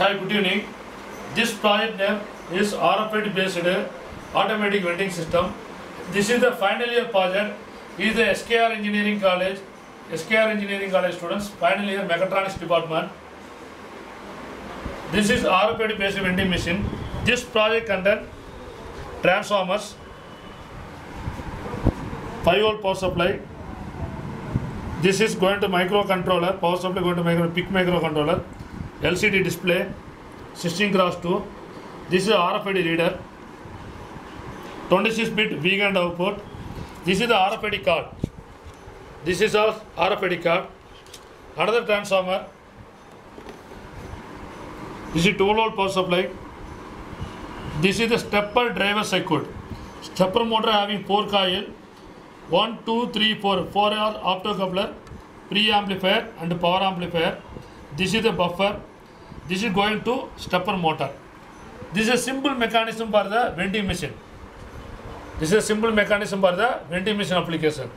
Hi, good evening. This project name is RFID based automatic vending system. This is the final year project. Is the SKR Engineering College, SKR Engineering College students, final year mechatronics department. This is RFID based vending machine. This project contain transformers, 5 volt power supply. This is going to microcontroller, power supply going to micro, microcontroller, LCD display, 16 cross 2. This is RFID reader, 26 bit vegan output. This is the RFID card. This is our RFID card. Another transformer. This is 2 volt power supply. This is the stepper driver circuit. Stepper motor having 4 coil. 1, 2, 3, 4. 4 are optocoupler, pre-amplifier and power amplifier. This is the buffer. This is going to stepper motor. This is a simple mechanism for the vending machine. This is a simple mechanism for the vending machine application.